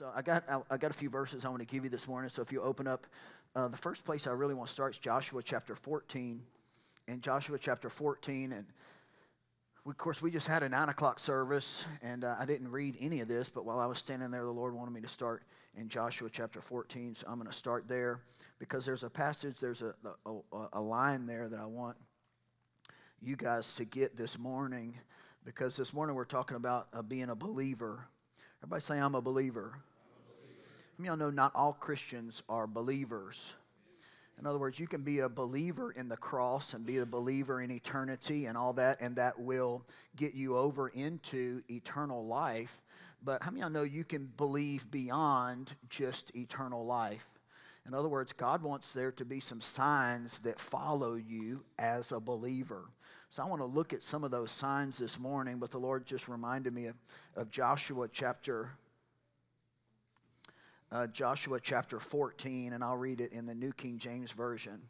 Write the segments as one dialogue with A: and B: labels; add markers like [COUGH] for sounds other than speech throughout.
A: So I got I, I got a few verses I want to give you this morning. So if you open up, uh, the first place I really want to start is Joshua chapter 14. In Joshua chapter 14, and of course we just had a nine o'clock service, and uh, I didn't read any of this, but while I was standing there, the Lord wanted me to start in Joshua chapter 14. So I'm going to start there because there's a passage, there's a, a, a line there that I want you guys to get this morning because this morning we're talking about uh, being a believer. Everybody say, I'm a believer. Y'all know not all Christians are believers. In other words, you can be a believer in the cross and be a believer in eternity and all that, and that will get you over into eternal life. But how many of y'all know you can believe beyond just eternal life? In other words, God wants there to be some signs that follow you as a believer. So I want to look at some of those signs this morning, but the Lord just reminded me of, of Joshua chapter uh, Joshua chapter 14, and I'll read it in the New King James Version.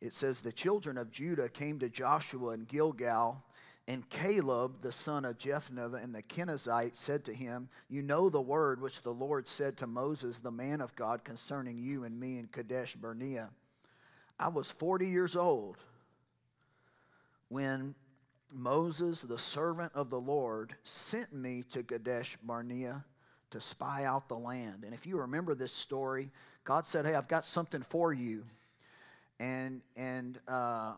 A: It says, The children of Judah came to Joshua in Gilgal, and Caleb, the son of Jephunneh, and the Kenizzite, said to him, You know the word which the Lord said to Moses, the man of God, concerning you and me in Kadesh Barnea. I was 40 years old when Moses, the servant of the Lord, sent me to Kadesh Barnea to spy out the land. And if you remember this story, God said, Hey, I've got something for you. And, and uh,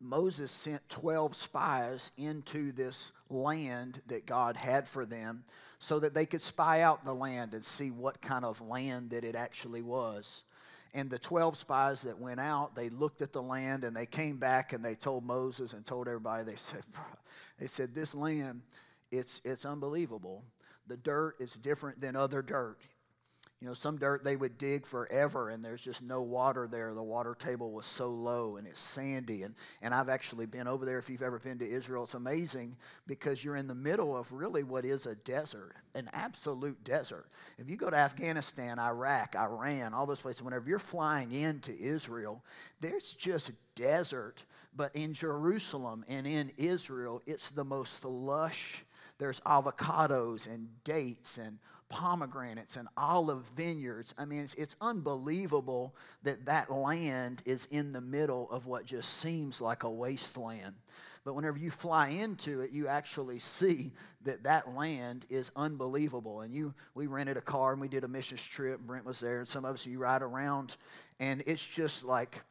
A: Moses sent 12 spies into this land that God had for them so that they could spy out the land and see what kind of land that it actually was. And the 12 spies that went out, they looked at the land and they came back and they told Moses and told everybody, they said, [LAUGHS] they said this land, it's, it's unbelievable. The dirt is different than other dirt. You know, some dirt they would dig forever and there's just no water there. The water table was so low and it's sandy. And, and I've actually been over there if you've ever been to Israel. It's amazing because you're in the middle of really what is a desert, an absolute desert. If you go to Afghanistan, Iraq, Iran, all those places, whenever you're flying into Israel, there's just desert. But in Jerusalem and in Israel, it's the most lush. There's avocados and dates and pomegranates and olive vineyards. I mean, it's, it's, unbelievable that that land is in the middle of what just seems like a wasteland. But whenever you fly into it, you actually see that that land is unbelievable. And you, we rented a car and we did a missions trip. Brent was there, and some of us you ride around, and it's just like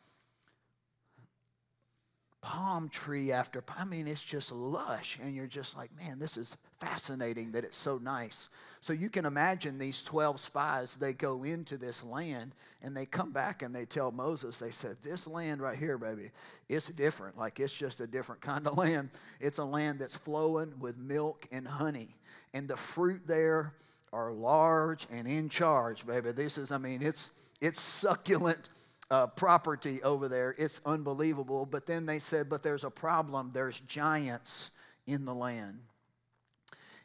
A: palm tree after. I mean, it's just lush, and you're just like, man, this is fascinating that it's so nice. So you can imagine these 12 spies, they go into this land and they come back and they tell Moses, they said, This land right here, baby, it's different. Like it's just a different kind of [LAUGHS] land. It's a land that's flowing with milk and honey. And the fruit there are large and in charge, baby. This is, I mean, it's it's succulent uh, property over there. It's unbelievable. But then they said, but there's a problem. There's giants in the land.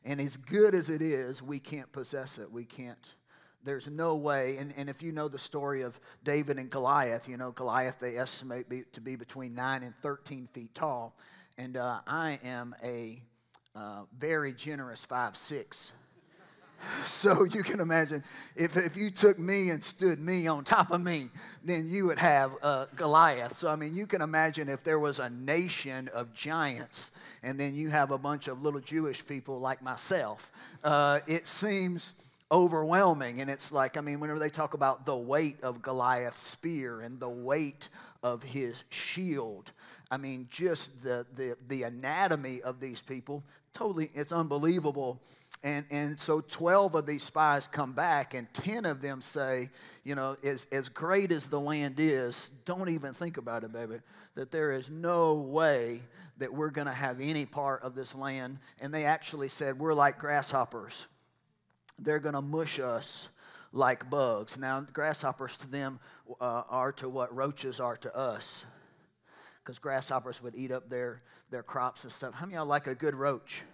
A: And as good as it is, we can't possess it. We can't. There's no way. And, and if you know the story of David and Goliath, you know, Goliath, they estimate be, to be between 9 and 13 feet tall. And uh, I am a uh, very generous five six. [LAUGHS] So you can imagine if, if you took me and stood me on top of me, then you would have uh, Goliath. So, I mean, you can imagine if there was a nation of giants and then you have a bunch of little Jewish people like myself, uh, it seems overwhelming. And it's like, I mean, whenever they talk about the weight of Goliath's spear and the weight of his shield, I mean, just the, the, the anatomy of these people, totally, it's unbelievable and, and so 12 of these spies come back, and 10 of them say, you know, as, as great as the land is, don't even think about it, baby, that there is no way that we're going to have any part of this land. And they actually said, we're like grasshoppers. They're going to mush us like bugs. Now, grasshoppers to them uh, are to what roaches are to us. Because grasshoppers would eat up their, their crops and stuff. How many y'all like a good roach?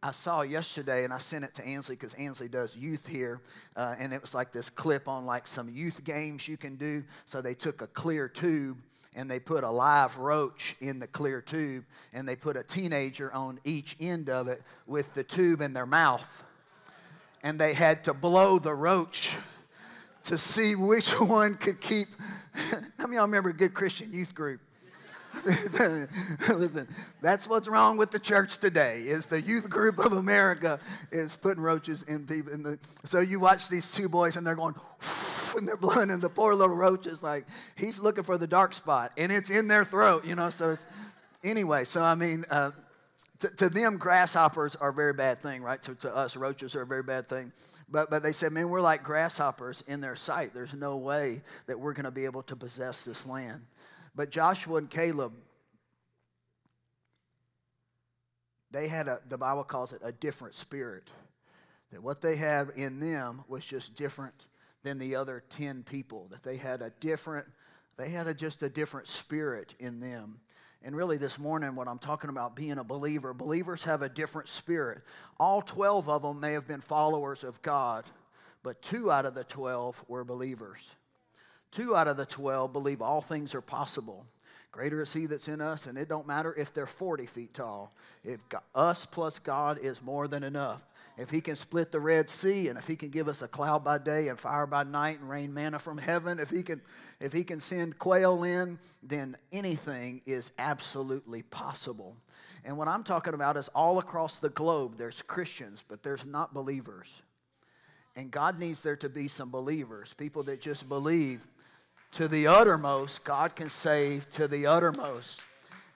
A: I saw yesterday, and I sent it to Ansley because Ansley does youth here, uh, and it was like this clip on like some youth games you can do. So they took a clear tube and they put a live roach in the clear tube, and they put a teenager on each end of it with the tube in their mouth. and they had to blow the roach to see which [LAUGHS] one could keep. [LAUGHS] How many y'all remember a good Christian youth group? [LAUGHS] Listen, that's what's wrong with the church today. Is the youth group of America is putting roaches in people. In the, so you watch these two boys and they're going, [LAUGHS] and they're blowing, and the poor little roach is like, he's looking for the dark spot, and it's in their throat, you know. So it's anyway. So I mean, uh, to, to, them, grasshoppers are a very bad thing, right? To, to us, roaches are a very bad thing. But, but they said, man, we're like grasshoppers in their sight. There's no way that we're going to be able to possess this land. But Joshua and Caleb, they had a, the Bible calls it a different spirit. That what they had in them was just different than the other 10 people. That they had a different, they had a, just a different spirit in them. And really, this morning, what I'm talking about being a believer, believers have a different spirit. All 12 of them may have been followers of God, but two out of the 12 were believers. Two out of the 12 believe all things are possible. Greater is he that's in us, and it don't matter if they're 40 feet tall. If us plus God is more than enough. If he can split the Red Sea, and if he can give us a cloud by day and fire by night and rain manna from heaven, if he can, if he can send quail in, then anything is absolutely possible. And what I'm talking about is all across the globe, there's Christians, but there's not believers. And God needs there to be some believers, people that just believe to the uttermost, God can save to the uttermost.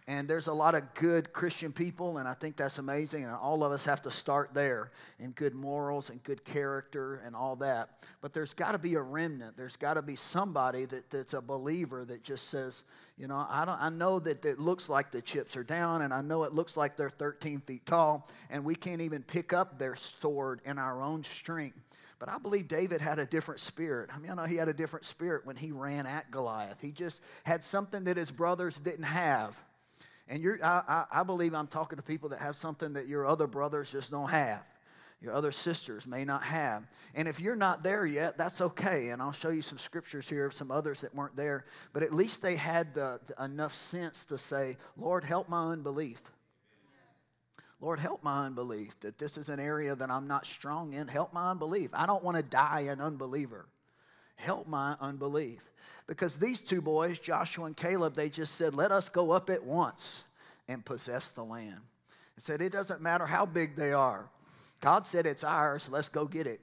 A: And there's a lot of good Christian people, and I think that's amazing. And all of us have to start there in good morals and good character and all that. But there's got to be a remnant. There's got to be somebody that, that's a believer that just says, you know, I, don't, I know that it looks like the chips are down, and I know it looks like they're 13 feet tall, and we can't even pick up their sword in our own strength. But I believe David had a different spirit. I mean, I know he had a different spirit when he ran at Goliath. He just had something that his brothers didn't have. And you're, I, I, I believe I'm talking to people that have something that your other brothers just don't have. Your other sisters may not have. And if you're not there yet, that's okay. And I'll show you some scriptures here of some others that weren't there. But at least they had the, the, enough sense to say, Lord, help my unbelief. Lord, help my unbelief that this is an area that I'm not strong in. Help my unbelief. I don't want to die an unbeliever. Help my unbelief. Because these two boys, Joshua and Caleb, they just said, Let us go up at once and possess the land. It said, It doesn't matter how big they are. God said it's ours. Let's go get it.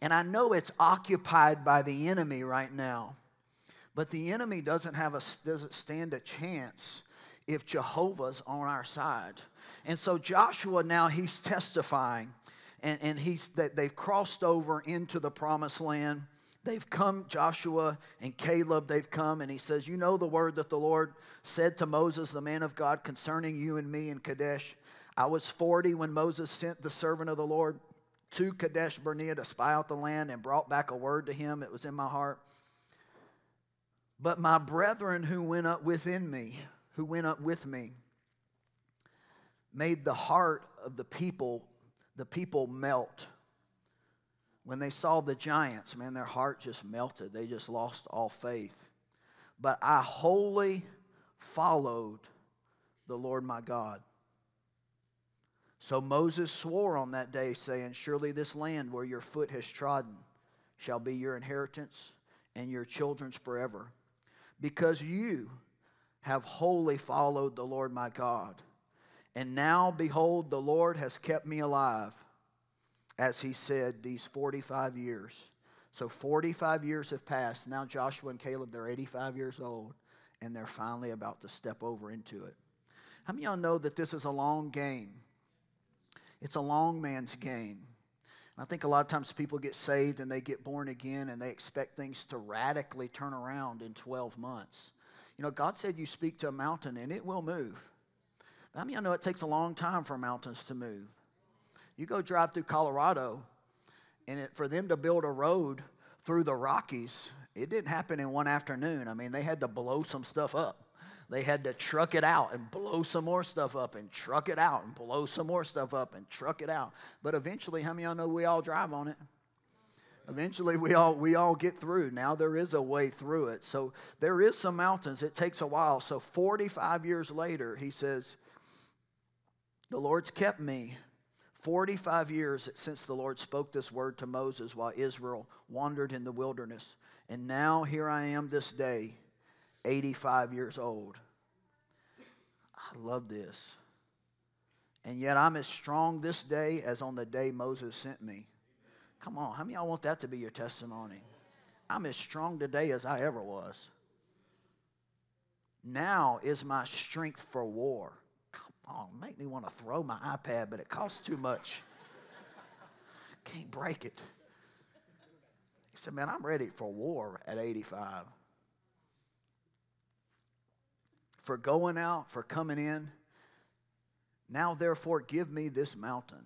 A: And I know it's occupied by the enemy right now. But the enemy doesn't have a doesn't stand a chance if Jehovah's on our side. And so Joshua now he's testifying, and, and he's that they've crossed over into the promised land. They've come, Joshua and Caleb, they've come, and he says, You know the word that the Lord said to Moses, the man of God, concerning you and me in Kadesh. I was 40 when Moses sent the servant of the Lord to Kadesh Barnea to spy out the land and brought back a word to him. It was in my heart. But my brethren who went up within me, who went up with me, made the heart of the people, the people melt. When they saw the giants, man, their heart just melted. They just lost all faith. But I wholly followed the Lord my God. So Moses swore on that day, saying, Surely this land where your foot has trodden shall be your inheritance and your children's forever, because you have wholly followed the Lord my God. And now, behold, the Lord has kept me alive, as he said, these 45 years. So 45 years have passed. Now Joshua and Caleb, they're 85 years old, and they're finally about to step over into it. How many of y'all know that this is a long game? It's a long man's game. I think a lot of times people get saved and they get born again and they expect things to radically turn around in 12 months. You know, God said you speak to a mountain and it will move. I mean, I know it takes a long time for mountains to move. You go drive through Colorado, and it, for them to build a road through the Rockies, it didn't happen in one afternoon. I mean, they had to blow some stuff up. They had to truck it out and blow some more stuff up and truck it out and blow some more stuff up and truck it out. But eventually, how many of y'all know we all drive on it? Eventually, we all we all get through. Now there is a way through it. So there is some mountains. It takes a while. So 45 years later, he says, the Lord's kept me 45 years since the Lord spoke this word to Moses while Israel wandered in the wilderness. And now here I am this day, 85 years old. I love this. And yet I'm as strong this day as on the day Moses sent me. Come on, how many y'all want that to be your testimony? I'm as strong today as I ever was. Now is my strength for war. Come on, make me want to throw my iPad, but it costs too much. Can't break it. He said, Man, I'm ready for war at 85. For going out, for coming in. Now, therefore, give me this mountain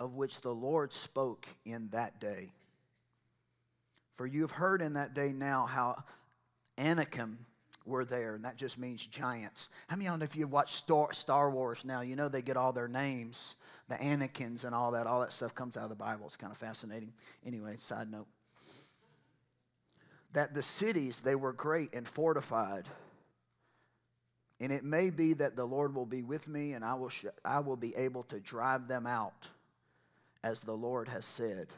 A: of which the Lord spoke in that day. For you have heard in that day now how Anakim were there, and that just means giants. How many of you know if you watch Star, Star Wars now, you know they get all their names, the Anakins and all that, all that stuff comes out of the Bible. It's kind of fascinating. Anyway, side note. That the cities, they were great and fortified. And it may be that the Lord will be with me, and I will, sh- I will be able to drive them out as the Lord has said.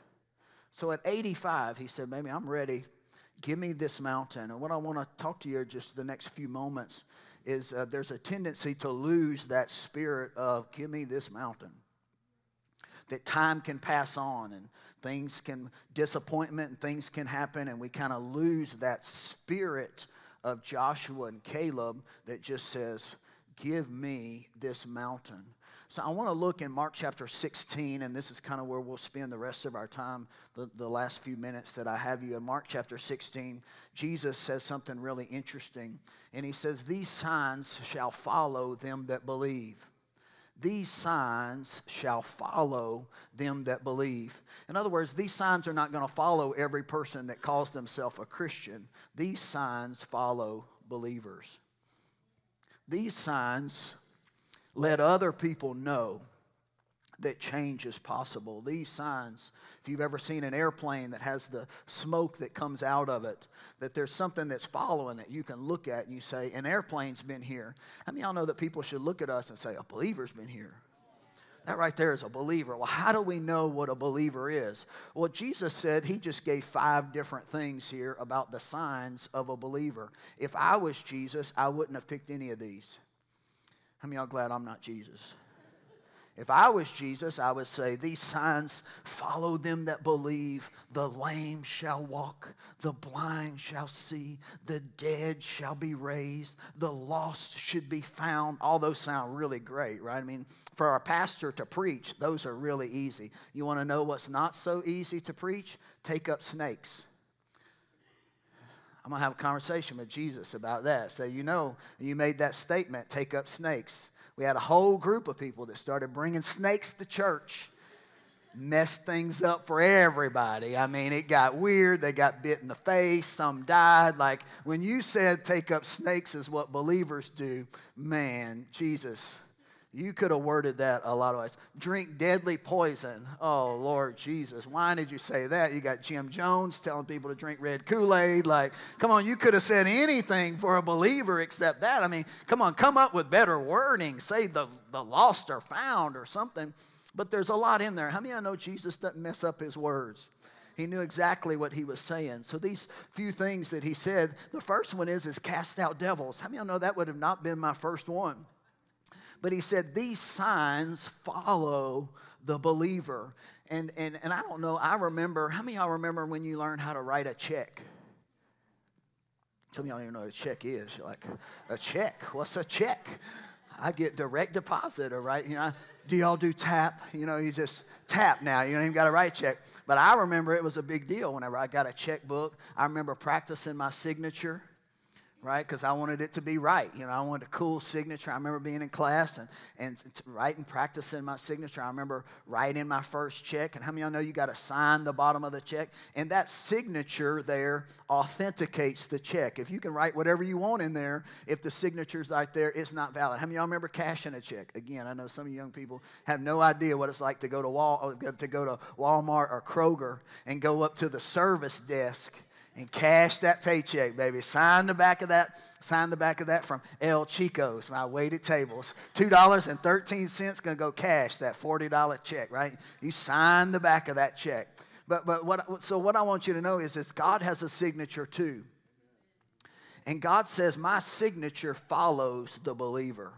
A: So at 85, he said, Maybe I'm ready. Give me this mountain. And what I want to talk to you just the next few moments is uh, there's a tendency to lose that spirit of, Give me this mountain. That time can pass on and things can, disappointment and things can happen, and we kind of lose that spirit of Joshua and Caleb that just says, Give me this mountain. So I want to look in Mark chapter 16, and this is kind of where we'll spend the rest of our time, the, the last few minutes that I have you. In Mark chapter 16, Jesus says something really interesting. And he says, These signs shall follow them that believe. These signs shall follow them that believe. In other words, these signs are not going to follow every person that calls themselves a Christian. These signs follow believers. These signs let other people know that change is possible. These signs, if you've ever seen an airplane that has the smoke that comes out of it, that there's something that's following that you can look at and you say, an airplane's been here. How many y'all know that people should look at us and say, a believer's been here? That right there is a believer. Well, how do we know what a believer is? Well, Jesus said he just gave five different things here about the signs of a believer. If I was Jesus, I wouldn't have picked any of these. How many y'all glad I'm not Jesus? If I was Jesus, I would say, These signs follow them that believe. The lame shall walk, the blind shall see, the dead shall be raised, the lost should be found. All those sound really great, right? I mean, for our pastor to preach, those are really easy. You want to know what's not so easy to preach? Take up snakes. I'm going to have a conversation with Jesus about that. Say, you know, you made that statement, take up snakes. We had a whole group of people that started bringing snakes to church. Messed things up for everybody. I mean, it got weird. They got bit in the face. Some died. Like when you said take up snakes is what believers do, man, Jesus you could have worded that a lot of ways. Drink deadly poison. Oh, Lord Jesus. Why did you say that? You got Jim Jones telling people to drink red Kool Aid. Like, come on, you could have said anything for a believer except that. I mean, come on, come up with better wording. Say the, the lost are found or something. But there's a lot in there. How many of you know Jesus doesn't mess up his words? He knew exactly what he was saying. So these few things that he said, the first one is is cast out devils. How many of you know that would have not been my first one? But he said, These signs follow the believer. And, and, and I don't know, I remember, how many y'all remember when you learned how to write a check? Some of y'all don't even know what a check is. You're like, a check? What's a check? I get direct deposit, or right? You know, do y'all do tap? You know, you just tap now. You don't even got to write check. But I remember it was a big deal whenever I got a checkbook. I remember practicing my signature right? Because I wanted it to be right. You know, I wanted a cool signature. I remember being in class and, and writing, practicing my signature. I remember writing my first check. And how many of y'all know you got to sign the bottom of the check? And that signature there authenticates the check. If you can write whatever you want in there, if the signature's right there, it's not valid. How many of y'all remember cashing a check? Again, I know some of you young people have no idea what it's like to go to Wal, uh, to go to Walmart or Kroger and go up to the service desk and cash that paycheck, baby. Sign the back of that. Sign the back of that from El Chico's, my waited tables. $2.13 gonna go cash that $40 check, right? You sign the back of that check. But, but what, so what I want you to know is this God has a signature too. And God says, My signature follows the believer.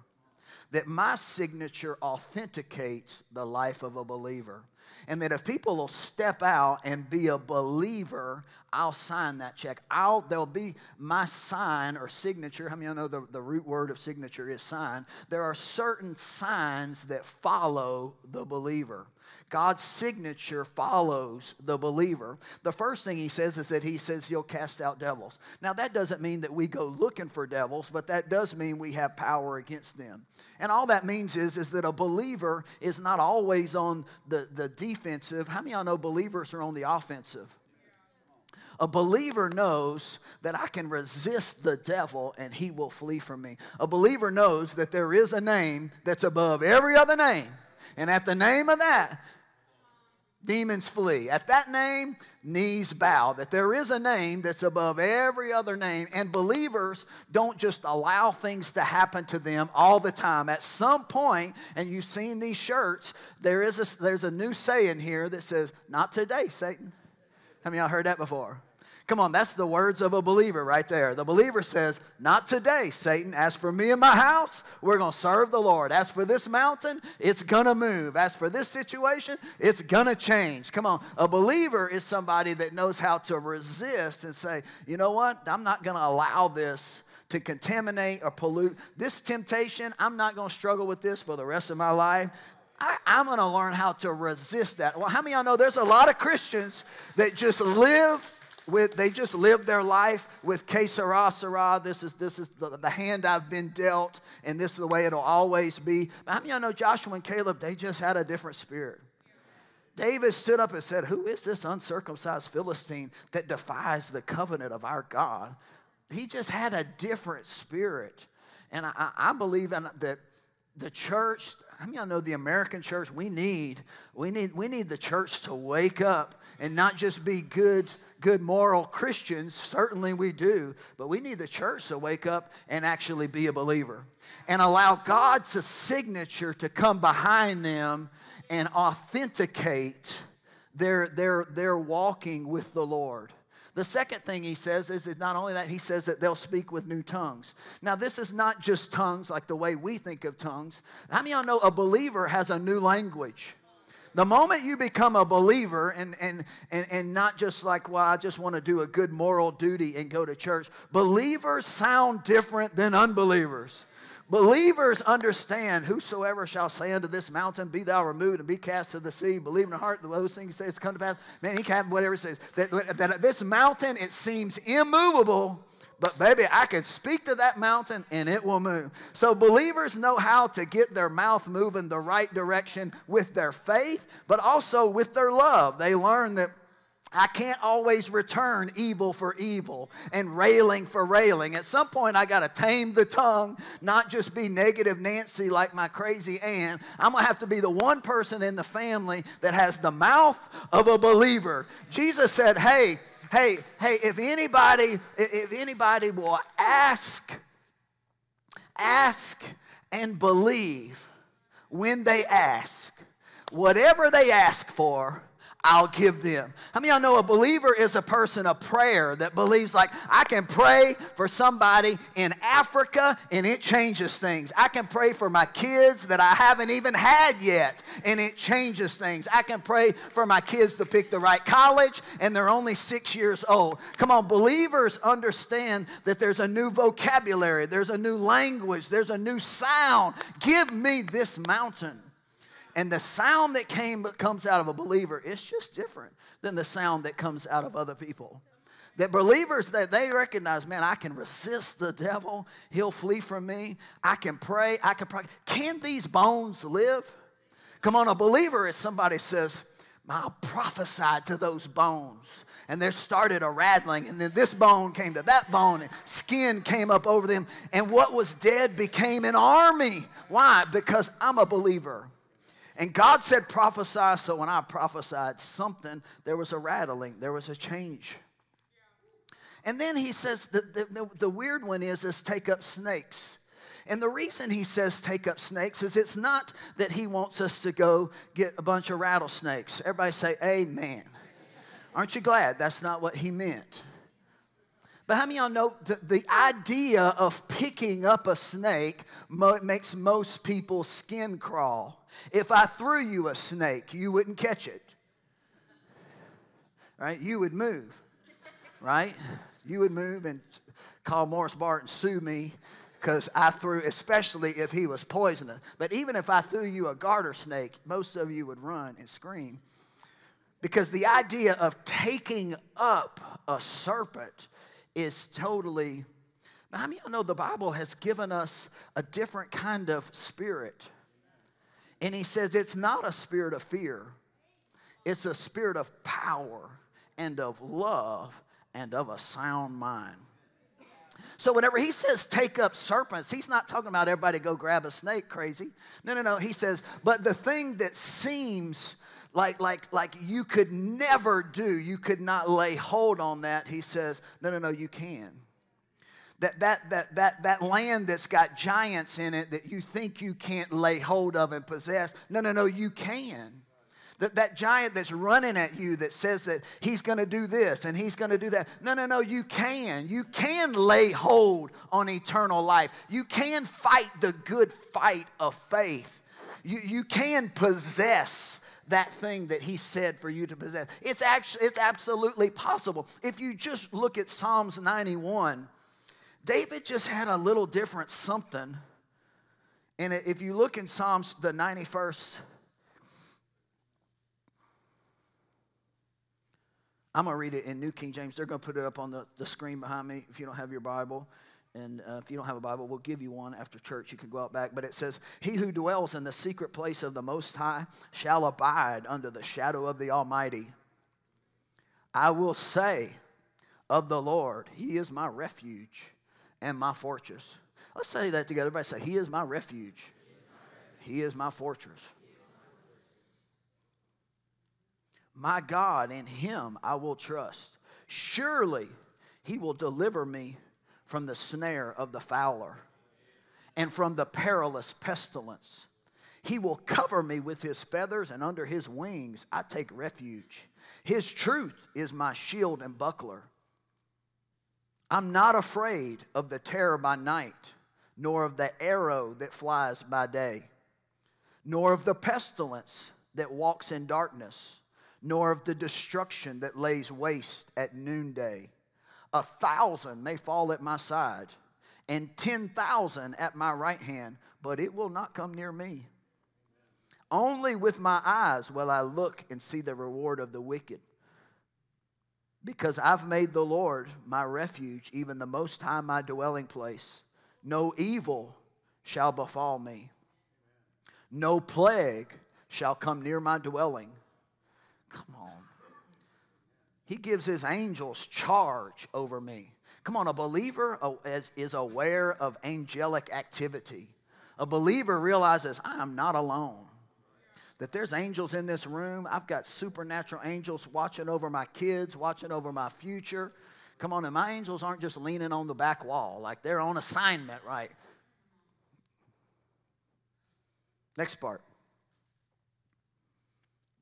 A: That my signature authenticates the life of a believer. And that if people will step out and be a believer, I'll sign that check. I'll, there'll be my sign or signature. How many of you know the, the root word of signature is sign? There are certain signs that follow the believer. God's signature follows the believer. The first thing he says is that he says he'll cast out devils. Now, that doesn't mean that we go looking for devils, but that does mean we have power against them. And all that means is, is that a believer is not always on the, the defensive. How many of y'all know believers are on the offensive? A believer knows that I can resist the devil and he will flee from me. A believer knows that there is a name that's above every other name. And at the name of that, demons flee. At that name, knees bow. That there is a name that's above every other name. And believers don't just allow things to happen to them all the time. At some point, and you've seen these shirts, there is a, there's a new saying here that says, Not today, Satan. How many y'all heard that before? Come on, that's the words of a believer right there. The believer says, Not today, Satan. As for me and my house, we're going to serve the Lord. As for this mountain, it's going to move. As for this situation, it's going to change. Come on. A believer is somebody that knows how to resist and say, You know what? I'm not going to allow this to contaminate or pollute. This temptation, I'm not going to struggle with this for the rest of my life. I, am going to learn how to resist that. Well, how many of y'all know there's a lot of Christians that just live with they just live their life with que sera, sera. This is this is the, the, hand I've been dealt, and this is the way it'll always be. But how many of y'all know Joshua and Caleb? They just had a different spirit. David stood up and said, Who is this uncircumcised Philistine that defies the covenant of our God? He just had a different spirit. And I, I believe in, that the church, I mean, I know the American church, we need, we need, we need the church to wake up and not just be good good moral Christians. Certainly we do. But we need the church to wake up and actually be a believer and allow God's signature to come behind them and authenticate their, their, their walking with the Lord. The second thing he says is that not only that, he says that they'll speak with new tongues. Now, this is not just tongues like the way we think of tongues. How many of y'all know a believer has a new language? The moment you become a believer and, and, and, and not just like, well, I just want to do a good moral duty and go to church, believers sound different than unbelievers. Believers understand whosoever shall say unto this mountain, Be thou removed and be cast to the sea. Believe in the heart those things he says come to pass. Man, he can have whatever he says. That, that this mountain, it seems immovable, but baby, I can speak to that mountain and it will move. So believers know how to get their mouth moving the right direction with their faith, but also with their love. They learn that I can't always return evil for evil and railing for railing. At some point, I got to tame the tongue, not just be negative Nancy like my crazy aunt. I'm going to have to be the one person in the family that has the mouth of a believer. Jesus said, Hey, hey, hey, if anybody, if anybody will ask, ask and believe when they ask, whatever they ask for, I'll give them. How many of y'all know a believer is a person of prayer that believes like I can pray for somebody in Africa and it changes things. I can pray for my kids that I haven't even had yet and it changes things. I can pray for my kids to pick the right college and they're only six years old. Come on, believers understand that there's a new vocabulary, there's a new language, there's a new sound. Give me this mountain. And the sound that came comes out of a believer is just different than the sound that comes out of other people. That believers that they recognize, man, I can resist the devil, he'll flee from me. I can pray, I can pray. Can these bones live? Come on, a believer is somebody says, I prophesied to those bones. And there started a rattling, and then this bone came to that bone, and skin came up over them, and what was dead became an army. Why? Because I'm a believer. And God said, prophesy. So when I prophesied something, there was a rattling, there was a change. And then he says the, the, the, weird one is, is take up snakes. And the reason he says take up snakes is it's not that he wants us to go get a bunch of rattlesnakes. Everybody say, Amen. Aren't you glad that's not what he meant? But how many of y'all know the, the idea of picking up a snake mo- makes most people's skin crawl? If I threw you a snake, you wouldn't catch it. Right? You would move. Right? You would move and call Morris Barton, and sue me because I threw, especially if he was poisonous. But even if I threw you a garter snake, most of you would run and scream. Because the idea of taking up a serpent is totally. How many of you know the Bible has given us a different kind of spirit? And he says it's not a spirit of fear, it's a spirit of power and of love and of a sound mind. So whenever he says take up serpents, he's not talking about everybody go grab a snake crazy. No, no, no. He says, but the thing that seems like, like, like you could never do, you could not lay hold on that, he says, no, no, no, you can. That, that, that, that, that land that's got giants in it that you think you can't lay hold of and possess, no, no, no, you can. That, that giant that's running at you that says that he's going to do this and he's going to do that. No, no, no, you can. You can lay hold on eternal life. You can fight the good fight of faith. You, you can possess that thing that he said for you to possess. It's actually it's absolutely possible. If you just look at Psalms 91, David just had a little different something. And if you look in Psalms the 91st I'm going to read it in New King James. They're going to put it up on the, the screen behind me if you don't have your Bible. And uh, if you don't have a Bible, we'll give you one after church. You can go out back. But it says, He who dwells in the secret place of the Most High shall abide under the shadow of the Almighty. I will say of the Lord, He is my refuge and my fortress. Let's say that together. Everybody say, He is my refuge. He is my fortress. My God, in him I will trust. Surely he will deliver me from the snare of the fowler and from the perilous pestilence. He will cover me with his feathers, and under his wings I take refuge. His truth is my shield and buckler. I'm not afraid of the terror by night, nor of the arrow that flies by day, nor of the pestilence that walks in darkness nor of the destruction that lays waste at noonday. A thousand may fall at my side, and ten thousand at my right hand, but it will not come near me. Only with my eyes will I look and see the reward of the wicked. Because I've made the Lord my refuge, even the Most High my dwelling place. No evil shall befall me, no plague shall come near my dwelling. Come on. He gives his angels charge over me. Come on, a believer is aware of angelic activity. A believer realizes I am not alone. That there's angels in this room. I've got supernatural angels watching over my kids, watching over my future. Come on, and my angels aren't just leaning on the back wall, like they're on assignment, right? Next part.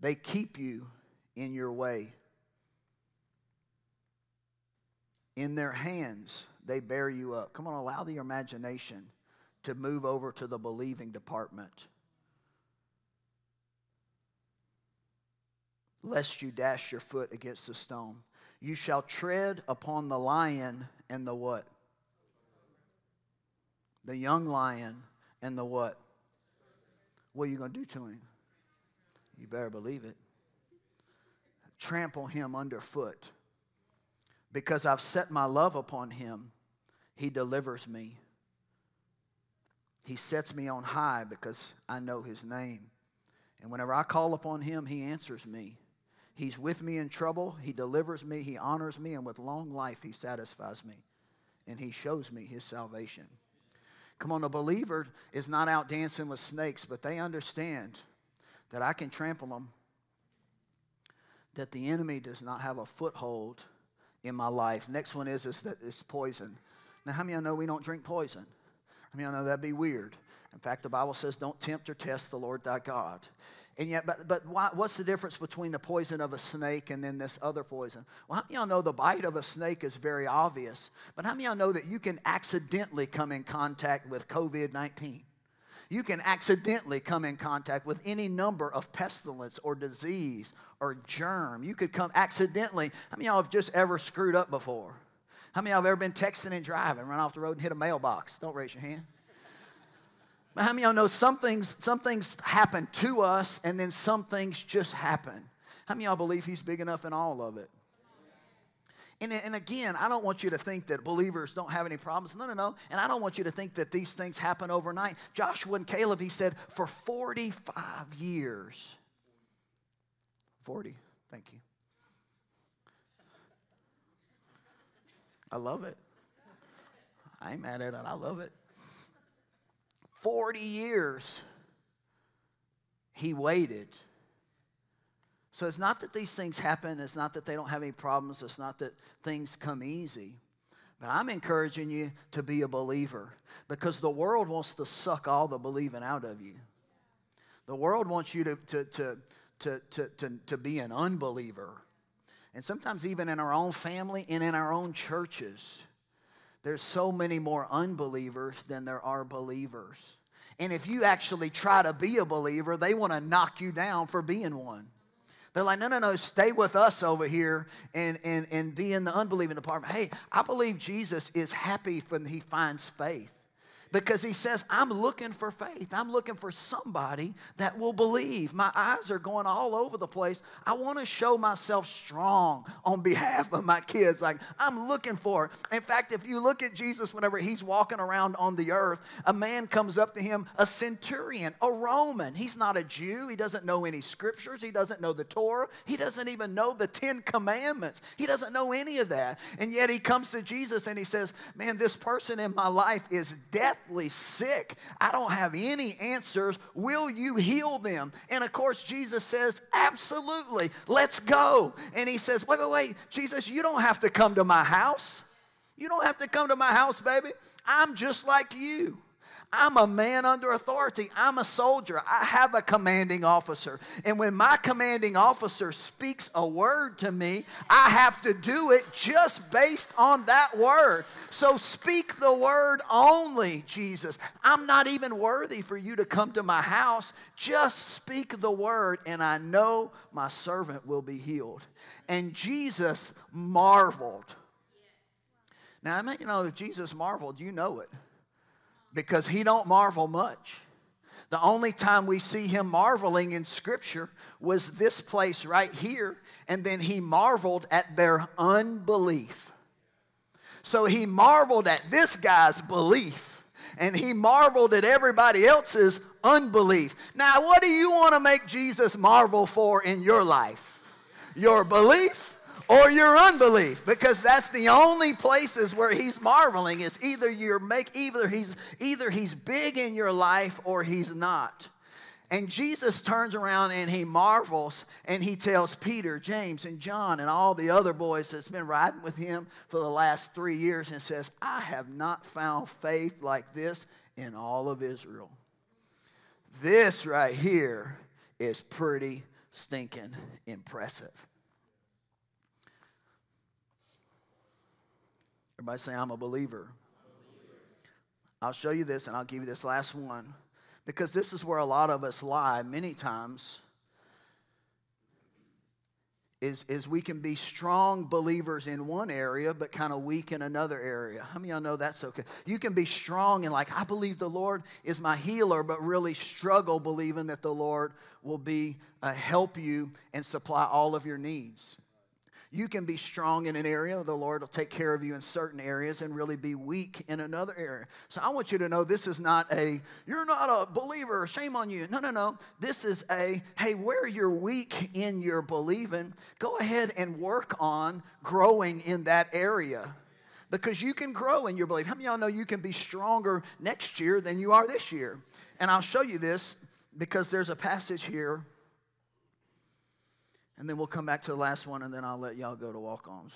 A: They keep you in your way. In their hands, they bear you up. Come on, allow the imagination to move over to the believing department. Lest you dash your foot against a stone. You shall tread upon the lion and the what? The young lion and the what? What are you going to do to him? You better believe it trample him underfoot. Because I've set my love upon him, he delivers me. He sets me on high because I know his name. And whenever I call upon him, he answers me. He's with me in trouble. He delivers me. He honors me. And with long life, he satisfies me. And he shows me his salvation. Come on, a believer is not out dancing with snakes, but they understand that I can trample them that the enemy does not have a foothold in my life. Next one is, is that it's poison. Now, how many of you know we don't drink poison? How many of you know that'd be weird? In fact, the Bible says, don't tempt or test the Lord thy God. And yet, but, but why, what's the difference between the poison of a snake and then this other poison? Well, how many y'all know the bite of a snake is very obvious? But how many y'all know that you can accidentally come in contact with COVID 19? You can accidentally come in contact with any number of pestilence or disease or germ. You could come accidentally. How many y'all have just ever screwed up before? How many of y'all have ever been texting and driving, run off the road and hit a mailbox? Don't raise your hand. How many of y'all know some things, some things happen to us and then some things just happen? How many of y'all believe he's big enough in all of it? And, and again, I don't want you to think that believers don't have any problems. No, no, no. And I don't want you to think that these things happen overnight. Joshua and Caleb, he said, for 45 years. 40, thank you. I love it. I ain't mad at it. And I love it. 40 years he waited. So it's not that these things happen, it's not that they don't have any problems, it's not that things come easy. But I'm encouraging you to be a believer because the world wants to suck all the believing out of you. The world wants you to, to, to, to, to, to, to be an unbeliever. And sometimes, even in our own family and in our own churches, there's so many more unbelievers than there are believers. And if you actually try to be a believer, they want to knock you down for being one. They're like, no, no, no, stay with us over here and, and, and be in the unbelieving department. Hey, I believe Jesus is happy when he finds faith because he says, I'm looking for faith. I'm looking for somebody that will believe. My eyes are going all over the place. I want to show myself strong on behalf of my kids. Like, I'm looking for. In fact, if you look at Jesus whenever he's walking around on the earth, a man comes up to him, a centurion, a Roman. He's not a Jew. He doesn't know any scriptures. He doesn't know the Torah. He doesn't even know the Ten Commandments. He doesn't know any of that. And yet he comes to Jesus and he says, Man, this person in my life is death deathly sick. I don't have any answers. Will you heal them? And of course, Jesus says, Absolutely, let's go. And he says, Wait, wait, wait, Jesus, you don't have to come to my house. You don't have to come to my house, baby. I'm just like you. I'm a man under authority. I'm a soldier. I have a commanding officer. And when my commanding officer speaks a word to me, I have to do it just based on that word. So speak the word only, Jesus. I'm not even worthy for you to come to my house. Just speak the word, and I know my servant will be healed. And Jesus marveled. Now, I mean, you know, if Jesus marveled, you know it because he don't marvel much. The only time we see him marveling in scripture was this place right here, and then he marveled at their unbelief. So he marveled at this guy's belief, and he marveled at everybody else's unbelief. Now, what do you want to make Jesus marvel for in your life? Your belief or your unbelief because that's the only places where he's marveling is either you're make either he's either he's big in your life or he's not and Jesus turns around and he marvels and he tells Peter, James, and John and all the other boys that's been riding with him for the last three years and says, I have not found faith like this in all of Israel. This right here is pretty stinking impressive. Everybody say, I'm a believer. I'll show you this and I'll give you this last one because this is where a lot of us lie many times. Is, is we can be strong believers in one area but kind of weak in another area. How many of y'all know that's okay? You can be strong and like, I believe the Lord is my healer, but really struggle believing that the Lord will be uh, help you and supply all of your needs. You can be strong in an area, the Lord will take care of you in certain areas and really be weak in another area. So I want you to know this is not a, you're not a believer, shame on you. No, no, no. This is a, hey, where you're weak in your believing, go ahead and work on growing in that area because you can grow in your belief. How many of y'all know you can be stronger next year than you are this year? And I'll show you this because there's a passage here and then we'll come back to the last one, and then I'll let y'all go to walk ons.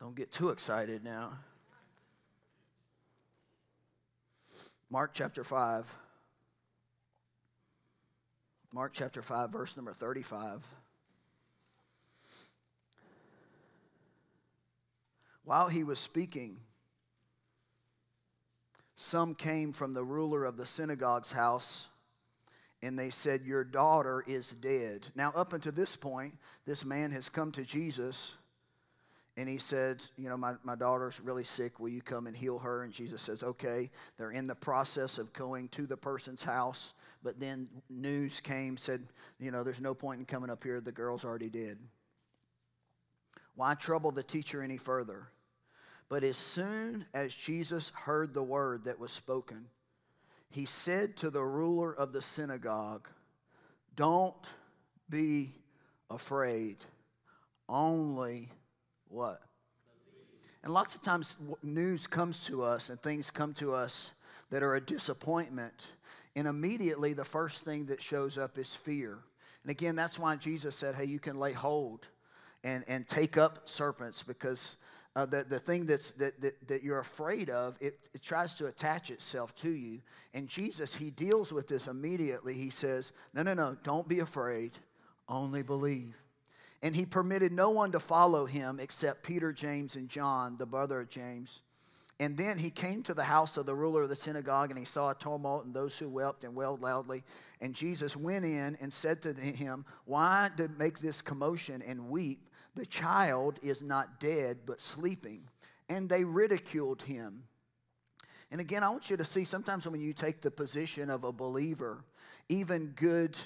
A: Don't get too excited now. Mark chapter 5. Mark chapter 5, verse number 35. While he was speaking, some came from the ruler of the synagogue's house and they said, Your daughter is dead. Now, up until this point, this man has come to Jesus and he said, You know, my, my daughter's really sick. Will you come and heal her? And Jesus says, Okay. They're in the process of going to the person's house. But then news came, said, You know, there's no point in coming up here. The girl's already dead. Why trouble the teacher any further? But as soon as Jesus heard the word that was spoken, he said to the ruler of the synagogue, Don't be afraid, only what? And lots of times news comes to us and things come to us that are a disappointment. And immediately the first thing that shows up is fear. And again, that's why Jesus said, Hey, you can lay hold and, and take up serpents because uh, the, the thing that's, that, that, that you're afraid of, it, it tries to attach itself to you. And Jesus, he deals with this immediately. He says, No, no, no, don't be afraid, only believe. And he permitted no one to follow him except Peter, James, and John, the brother of James. And then he came to the house of the ruler of the synagogue, and he saw a tumult and those who wept and wailed loudly. And Jesus went in and said to him, Why to make this commotion and weep? The child is not dead, but sleeping. And they ridiculed him. And again, I want you to see sometimes when you take the position of a believer, even good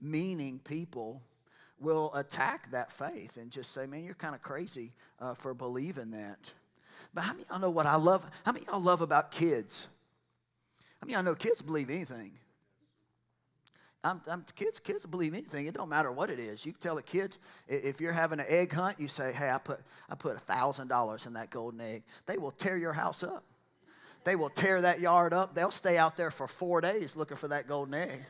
A: meaning people will attack that faith and just say, man, you're kind of crazy uh, for believing that. But how many y'all know what I love? How many y'all love about kids? How many y'all know kids believe anything? I'm, I'm, kids, kids believe anything. It don't matter what it is. You tell the kids if you're having an egg hunt, you say, "Hey, I put I put a thousand dollars in that golden egg." They will tear your house up. They will tear that yard up. They'll stay out there for four days looking for that golden egg.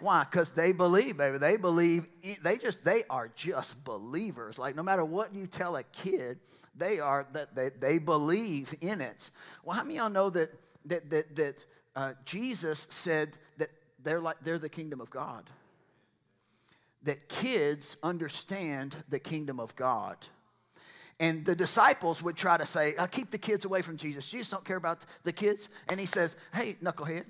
A: Why? Because they believe, baby. They believe. They just they are just believers. Like no matter what you tell a kid, they are that they, they believe in it. Well, how many y'all know that that that that uh, Jesus said that they're like they're the kingdom of God. That kids understand the kingdom of God. And the disciples would try to say, uh, keep the kids away from Jesus. Jesus don't care about the kids. And he says, hey, knucklehead,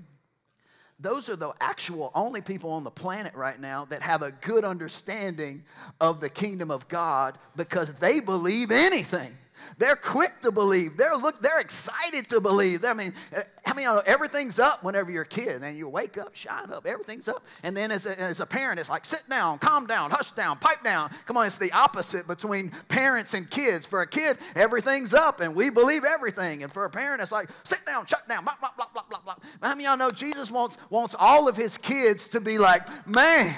A: those are the actual only people on the planet right now that have a good understanding of the kingdom of God because they believe anything. They're quick to believe. They're look. They're excited to believe. I mean, uh, how many? You know, everything's up whenever you're a kid, and you wake up, shine up. Everything's up, and then as a, as a parent, it's like sit down, calm down, hush down, pipe down. Come on, it's the opposite between parents and kids. For a kid, everything's up, and we believe everything, and for a parent, it's like sit down, shut down, blah blah blah blah blah blah. How many y'all know Jesus wants wants all of his kids to be like, man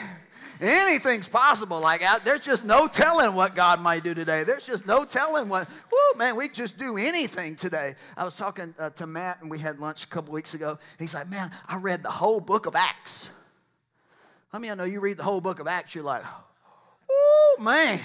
A: anything's possible. Like, there's just no telling what God might do today. There's just no telling what, whoo, man, we just do anything today. I was talking uh, to Matt, and we had lunch a couple weeks ago, he's like, man, I read the whole book of Acts. I mean, I know you read the whole book of Acts, you're like, oh, man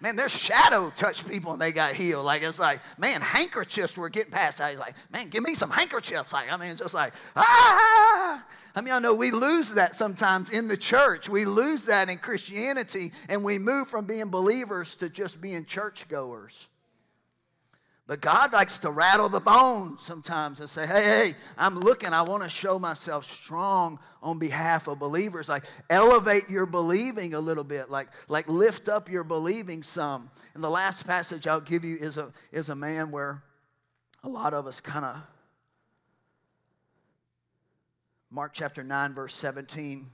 A: man, their shadow touched people and they got healed. Like it's like, man, handkerchiefs were getting passed out. He's like, man, give me some handkerchiefs. Like, I mean, it's just like, ah. I mean, I know we lose that sometimes in the church. We lose that in Christianity and we move from being believers to just being churchgoers. But God likes to rattle the bones sometimes and say, hey, hey, I'm looking. I want to show myself strong on behalf of believers. Like elevate your believing a little bit, like, like lift up your believing some. And the last passage I'll give you is a, is a man where a lot of us kind of, Mark chapter 9, verse 17,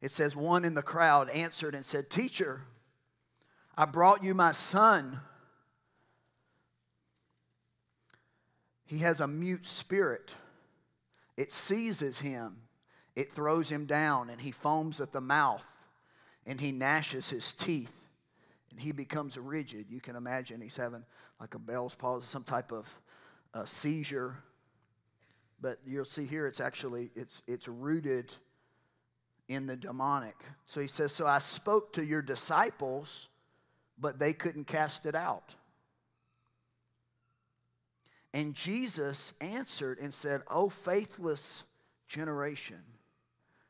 A: it says, One in the crowd answered and said, Teacher, I brought you my son He has a mute spirit. It seizes him, it throws him down, and he foams at the mouth, and he gnashes his teeth, and he becomes rigid. You can imagine he's having like a Bell's palsy, some type of uh, seizure. But you'll see here it's actually it's it's rooted in the demonic. So he says, So I spoke to your disciples, but they couldn't cast it out. And Jesus answered and said, O faithless generation,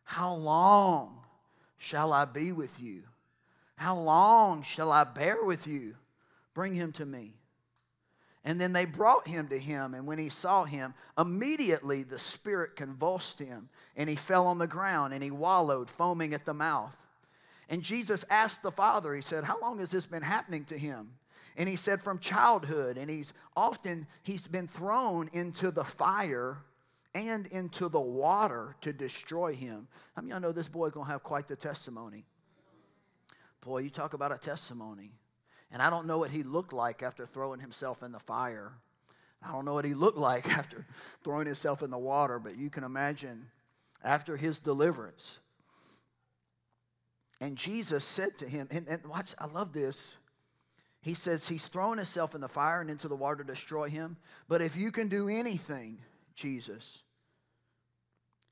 A: how long shall I be with you? How long shall I bear with you? Bring him to me. And then they brought him to him, and when he saw him, immediately the spirit convulsed him, and he fell on the ground, and he wallowed, foaming at the mouth. And Jesus asked the father, he said, How long has this been happening to him? And he said, From childhood. And he's often he's been thrown into the fire and into the water to destroy him. I mean, I know this boy gonna have quite the testimony. Boy, you talk about a testimony. And I don't know what he looked like after throwing himself in the fire. I don't know what he looked like [LAUGHS] after throwing himself in the water, but you can imagine after his deliverance. And Jesus said to him, and, and watch, I love this. He says he's thrown himself in the fire and into the water to destroy him. But if you can do anything, Jesus,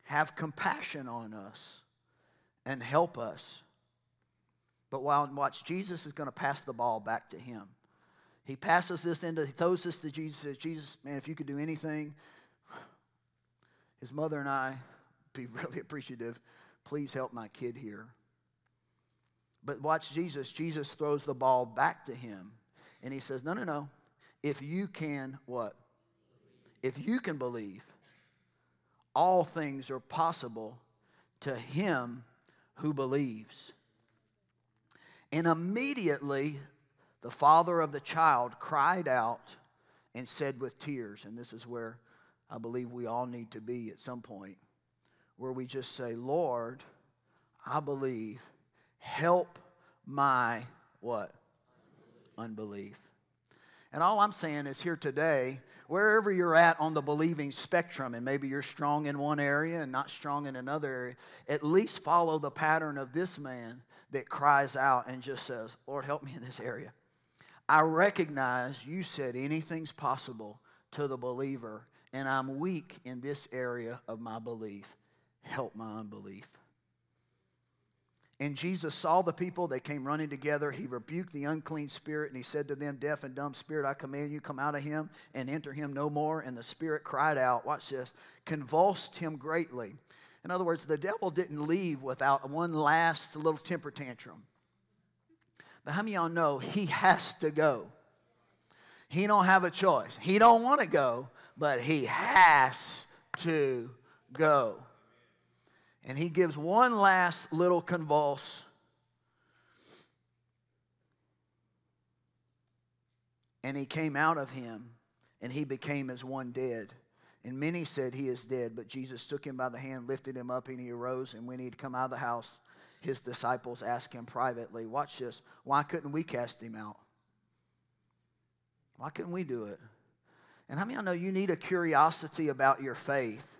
A: have compassion on us and help us. But while watch, Jesus is going to pass the ball back to him. He passes this into, he throws this to Jesus, says, Jesus, man, if you could do anything, his mother and I be [LAUGHS] really appreciative. Please help my kid here. But watch Jesus. Jesus throws the ball back to him. And he says, No, no, no. If you can, what? If you can believe, all things are possible to him who believes. And immediately the father of the child cried out and said with tears, and this is where I believe we all need to be at some point, where we just say, Lord, I believe, help my what? Unbelief. And all I'm saying is here today, wherever you're at on the believing spectrum, and maybe you're strong in one area and not strong in another area, at least follow the pattern of this man that cries out and just says, Lord, help me in this area. I recognize you said anything's possible to the believer, and I'm weak in this area of my belief. Help my unbelief. And Jesus saw the people, they came running together. He rebuked the unclean spirit, and he said to them, Deaf and dumb spirit, I command you, come out of him and enter him no more. And the spirit cried out, watch this, convulsed him greatly. In other words, the devil didn't leave without one last little temper tantrum. But how many of y'all know he has to go? He don't have a choice. He don't want to go, but he has to go. And he gives one last little convulse. And he came out of him, and he became as one dead. And many said, He is dead. But Jesus took him by the hand, lifted him up, and he arose. And when he had come out of the house, his disciples asked him privately, Watch this, why couldn't we cast him out? Why couldn't we do it? And how many of you know you need a curiosity about your faith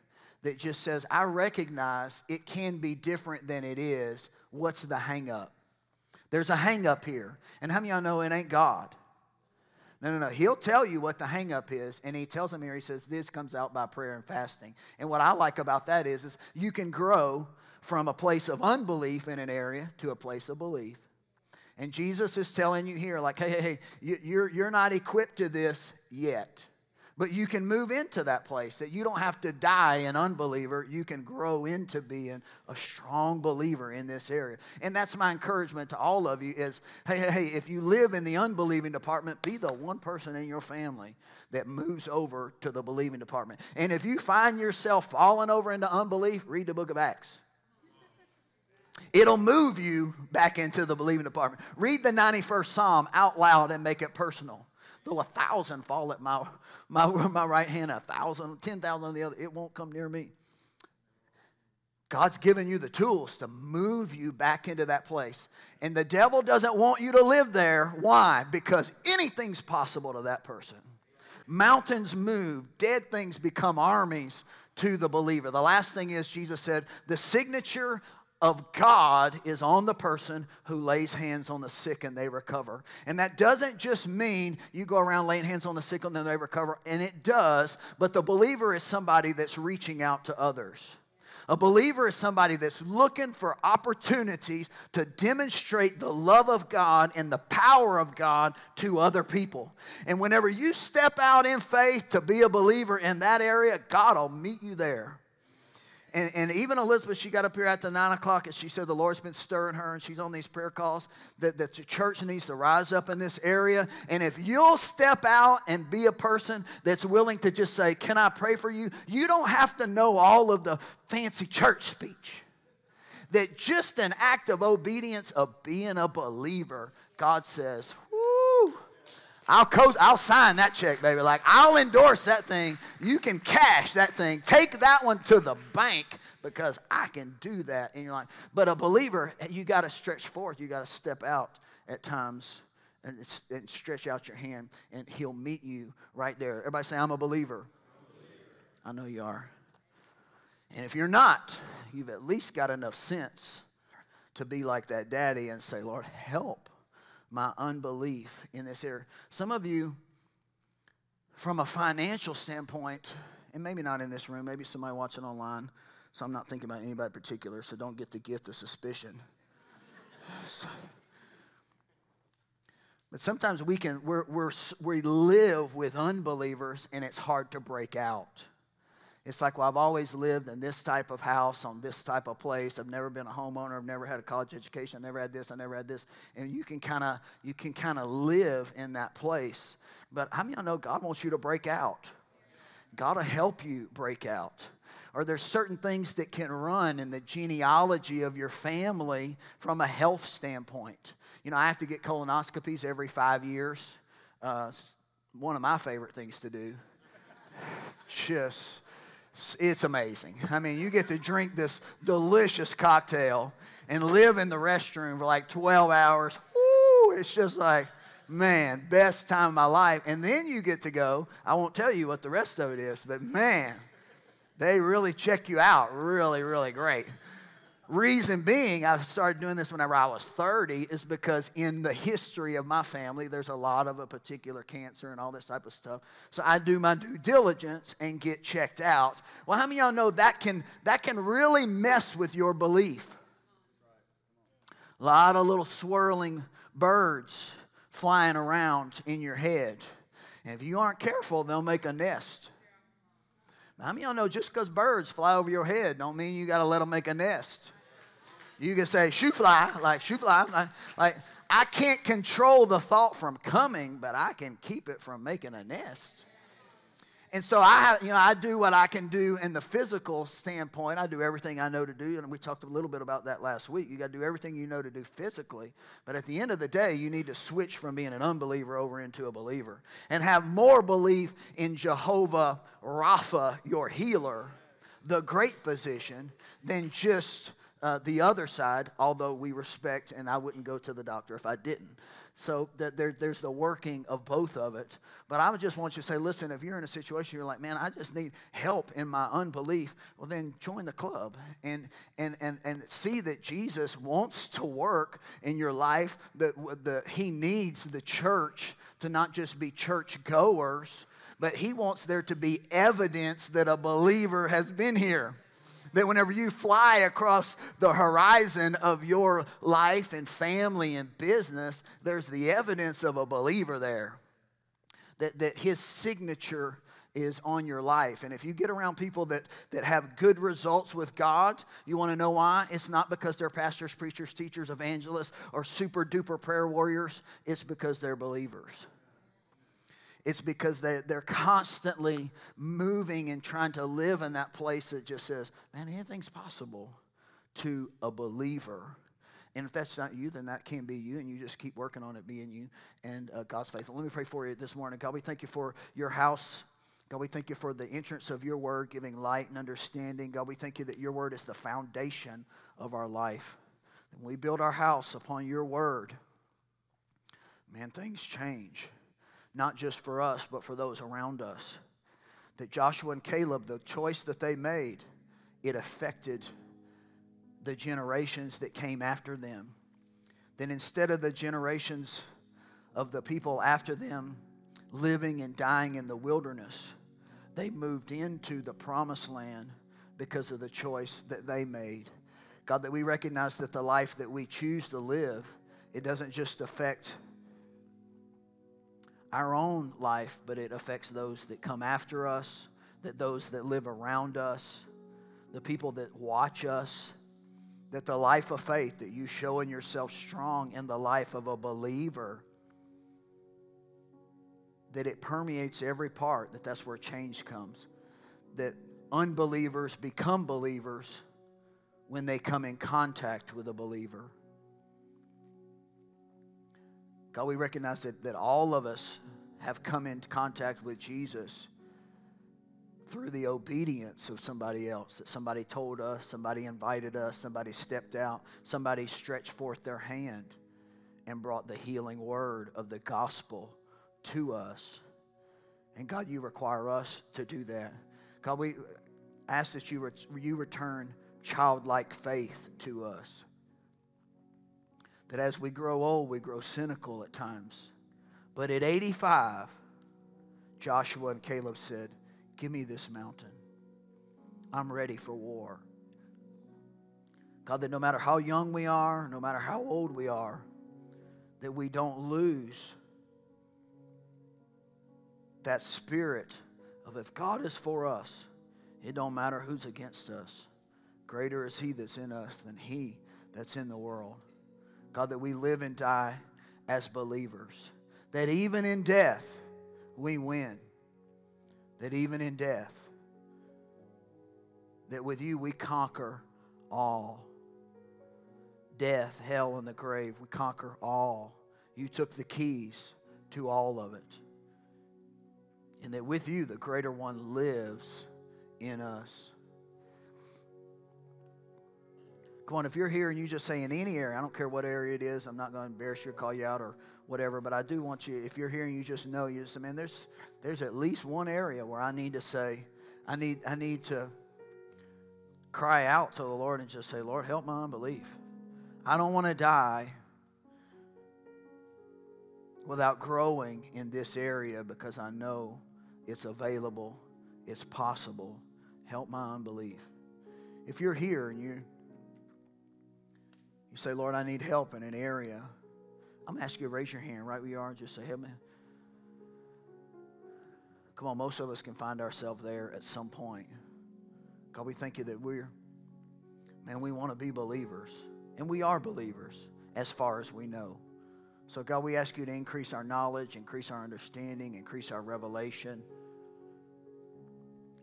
A: that just says, I recognize it can be different than it is. What's the hang up? There's a hang up here. And how many of y'all know it ain't God? No, no, no. He'll tell you what the hangup is, and he tells them here, he says, this comes out by prayer and fasting. And what I like about that is, is you can grow from a place of unbelief in an area to a place of belief. And Jesus is telling you here, like, hey, hey, hey, you're, you're not equipped to this yet. But you can move into that place that you don't have to die an unbeliever. You can grow into being a strong believer in this area. And that's my encouragement to all of you is, hey, hey, hey, if you live in the unbelieving department, be the one person in your family that moves over to the believing department. And if you find yourself falling over into unbelief, read the book of Acts. It'll move you back into the believing department. Read the 91st Psalm out loud and make it personal. Though a thousand fall at my, my, [LAUGHS] my right hand, a thousand, ten thousand on the other, it won't come near me. God's given you the tools to move you back into that place. And the devil doesn't want you to live there. Why? Because anything's possible to that person. Mountains move, dead things become armies to the believer. The last thing is, Jesus said, the signature of God is on the person who lays hands on the sick and they recover. And that doesn't just mean you go around laying hands on the sick and then they recover, and it does, but the believer is somebody that's reaching out to others. A believer is somebody that's looking for opportunities to demonstrate the love of God and the power of God to other people. And whenever you step out in faith to be a believer in that area, God will meet you there. And, and, even Elizabeth, she got up here at the nine o'clock and she said the Lord's been stirring her and she's on these prayer calls that, that the church needs to rise up in this area. And if you'll step out and be a person that's willing to just say, Can I pray for you? You don't have to know all of the fancy church speech. That just an act of obedience of being a believer, God says, I'll co- I'll sign that check, baby. Like I'll endorse that thing. You can cash that thing. Take that one to the bank because I can do that in your life. But a believer, you got to stretch forth. You got to step out at times and, and, stretch out your hand, and He'll meet you right there. Everybody say, "I'm a believer." I know you are. And if you're not, you've at least got enough sense to be like that daddy and say, "Lord, help." My unbelief in this area. Some of you, from a financial standpoint, and maybe not in this room, maybe somebody watching online, so I'm not thinking about anybody particular, so don't get the gift of suspicion. So, but sometimes we can we're, we're, we live with unbelievers and it's hard to break out. It's like, well, I've always lived in this type of house, on this type of place. I've never been a homeowner. I've never had a college education. I never had this. I never had this. And you can kind of you can kind of live in that place. But how many of y'all know God wants you to break out? God will help you break out. Or there's certain things that can run in the genealogy of your family from a health standpoint. You know, I have to get colonoscopies every five years. Uh, one of my favorite things to do. [LAUGHS] Just it's amazing. I mean, you get to drink this delicious cocktail and live in the restroom for like 12 hours. Ooh, it's just like, man, best time of my life. And then you get to go. I won't tell you what the rest of it is, but man, they really check you out really, really great. Reason being, I started doing this whenever I was 30, is because in the history of my family, there's a lot of a particular cancer and all this type of stuff. So I do my due diligence and get checked out. Well, how many of y'all know that can, that can really mess with your belief? A lot of little swirling birds flying around in your head. And if you aren't careful, they'll make a nest. How many of y'all know just because birds fly over your head don't mean you got to let them make a nest? You can say, shoo fly, like shoo fly. Like, like, I can't control the thought from coming, but I can keep it from making a nest. And so I you know, I do what I can do in the physical standpoint. I do everything I know to do, and we talked a little bit about that last week. You got to do everything you know to do physically, but at the end of the day, you need to switch from being an unbeliever over into a believer and have more belief in Jehovah Rapha, your healer, the great physician, than just uh, the other side, although we respect, and I wouldn't go to the doctor if I didn't. So that there, there's the working of both of it. But I would just want you to say, listen, if you're in a situation you're like, man, I just need help in my unbelief, well then join the club and and and and see that Jesus wants to work in your life. That the, he needs the church to not just be church goers, but he wants there to be evidence that a believer has been here that whenever you fly across the horizon of your life and family and business, there's the evidence of a believer there. That, that his signature is on your life. And if you get around people that, that have good results with God, you want to know why? It's not because they're pastors, preachers, teachers, evangelists, or super duper prayer warriors. It's because they're believers. It's because they, they're constantly moving and trying to live in that place that just says, man, anything's possible to a believer. And if that's not you, then that can be you, and you just keep working on it being you and uh, God's faithful. Let me pray for you this morning. God, we thank you for your house. God, we thank you for the entrance of your word, giving light and understanding. God, we thank you that your word is the foundation of our life. When we build our house upon your word, man, things change not just for us, but for those around us. That Joshua and Caleb, the choice that they made, it affected the generations that came after them. Then instead of the generations of the people after them living and dying in the wilderness, they moved into the promised land because of the choice that they made. God, that we recognize that the life that we choose to live, it doesn't just affect our own life, but it affects those that come after us, that those that live around us, the people that watch us, that the life of faith, that you showing yourself strong in the life of a believer, that it permeates every part, that that's where change comes. That unbelievers become believers when they come in contact with a believer. God, we recognize that, that all of us have come into contact with Jesus through the obedience of somebody else, that somebody told us, somebody invited us, somebody stepped out, somebody stretched forth their hand and brought the healing word of the gospel to us. And God, you require us to do that. God, we ask that you, you return childlike faith to us. That as we grow old, we grow cynical at times. But at 85, Joshua and Caleb said, Give me this mountain. I'm ready for war. God, that no matter how young we are, no matter how old we are, that we don't lose that spirit of if God is for us, it don't matter who's against us. Greater is he that's in us than he that's in the world. God, that we live and die as believers. That even in death, we win. That even in death, that with you we conquer all. Death, hell, and the grave, we conquer all. You took the keys to all of it. And that with you, the greater one lives in us. Come on, if you're here and you just say in any area, I don't care what area it is, I'm not going to embarrass you or call you out or whatever, but I do want you, if you're here and you just know, you just say, man, there's, there's at least one area where I need to say, I need, I need to cry out to the Lord and just say, Lord, help my unbelief. I don't want to die without growing in this area because I know it's available, it's possible. Help my unbelief. If you're here and you you say, Lord, I need help in an area. I'm asking you to raise your hand right where you are just say, Help me. Come on, most of us can find ourselves there at some point. God, we thank you that we're, man, we want to be believers. And we are believers as far as we know. So, God, we ask you to increase our knowledge, increase our understanding, increase our revelation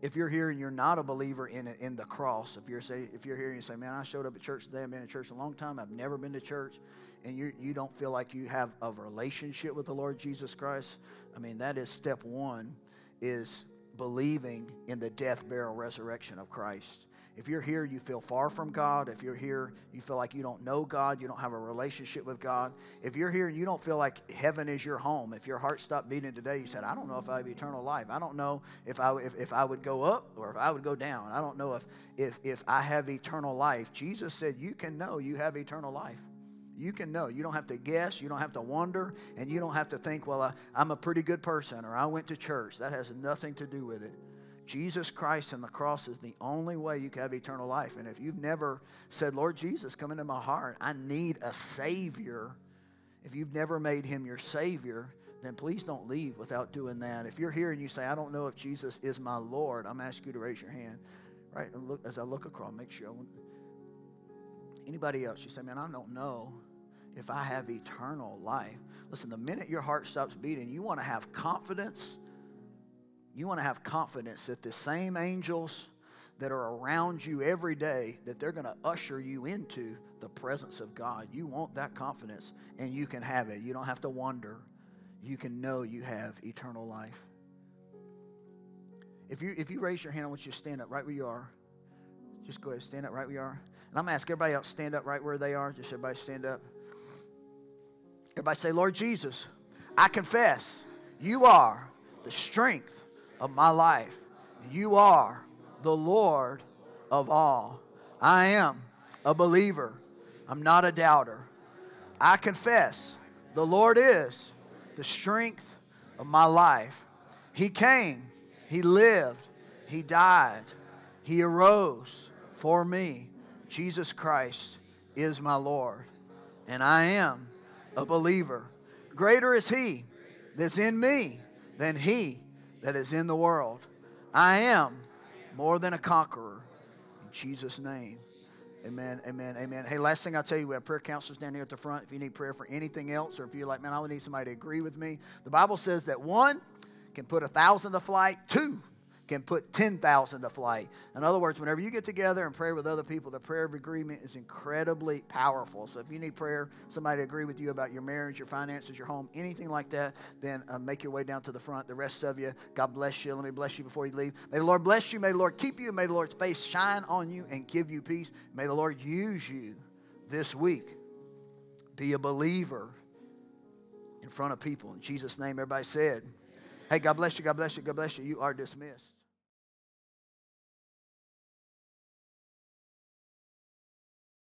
A: if you're here and you're not a believer in in the cross, if you're say if you're here and you say, "Man, I showed up at church today. I've been in church a long time. I've never been to church," and you you don't feel like you have a relationship with the Lord Jesus Christ, I mean, that is step one, is believing in the death, burial, resurrection of Christ. If you're here, you feel far from God. If you're here, you feel like you don't know God, you don't have a relationship with God. If you're here and you don't feel like heaven is your home, if your heart stopped beating today, you said, I don't know if I have eternal life. I don't know if I, if, if I would go up or if I would go down. I don't know if, if, if I have eternal life. Jesus said, You can know you have eternal life. You can know. You don't have to guess. You don't have to wonder. And you don't have to think, well, I, I'm a pretty good person or I went to church. That has nothing to do with it. Jesus Christ and the cross is the only way you can have eternal life. And if you've never said, Lord Jesus, come into my heart, I need a Savior, if you've never made him your Savior, then please don't leave without doing that. If you're here and you say, I don't know if Jesus is my Lord, I'm asking you to raise your hand. Right? Look, as I look across, make sure. Anybody else? You say, man, I don't know if I have eternal life. Listen, the minute your heart stops beating, you want to have confidence you want to have confidence that the same angels that are around you every day that they're going to usher you into the presence of God. You want that confidence and you can have it. You don't have to wonder. You can know you have eternal life. If you if you raise your hand, I want you to stand up right where you are. Just go ahead, stand up right where you are. And I'm gonna ask everybody else stand up right where they are. Just everybody stand up. Everybody say, Lord Jesus, I confess you are the strength of my life. You are the Lord of all. I am a believer. I'm not a doubter. I confess the Lord is the strength of my life. He came, He lived, He died, He arose for me. Jesus Christ is my Lord. And I am a believer. Greater is He that's in me than He that is in the world. I am more than a conqueror. In Jesus' name. Amen, amen, amen. Hey, last thing I'll tell you, we have prayer counselors down here at the front. If you need prayer for anything else, or if you're like, man, I would need somebody to agree with me, the Bible says that one can put a thousand to flight, two can put 10,000 to flight. In other words, whenever you get together and pray with other people, the prayer of agreement is incredibly powerful. So if you need prayer, somebody to agree with you about your marriage, your finances, your home, anything like that, then uh, make your way down to the front. The rest of you, God bless you. Let me bless you before you leave. May the Lord bless you. May the Lord keep you. May the Lord's face shine on you and give you peace. May the Lord use you this week. Be a believer in front of people. In Jesus' name, everybody said, Hey, God bless you. God bless you. God bless you. You are dismissed.